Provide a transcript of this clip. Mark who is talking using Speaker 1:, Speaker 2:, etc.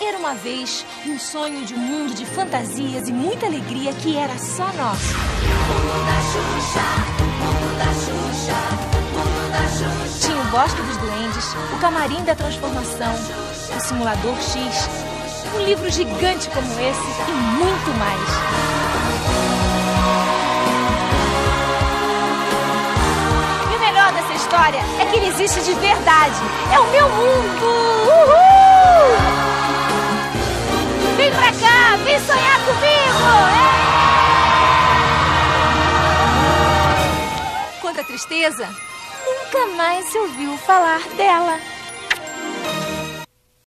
Speaker 1: Era uma vez um sonho de um mundo de fantasias e muita alegria que era só nosso.
Speaker 2: Mundo da Xuxa, mundo da Xuxa, mundo da Xuxa.
Speaker 1: Tinha o Bosque dos Duendes, o Camarim da Transformação, o Simulador X, um livro gigante como esse e muito mais. E o melhor dessa história é que ele existe de verdade. É o meu mundo! Vem sonhar comigo! É! Quanto à tristeza, nunca mais se ouviu falar dela.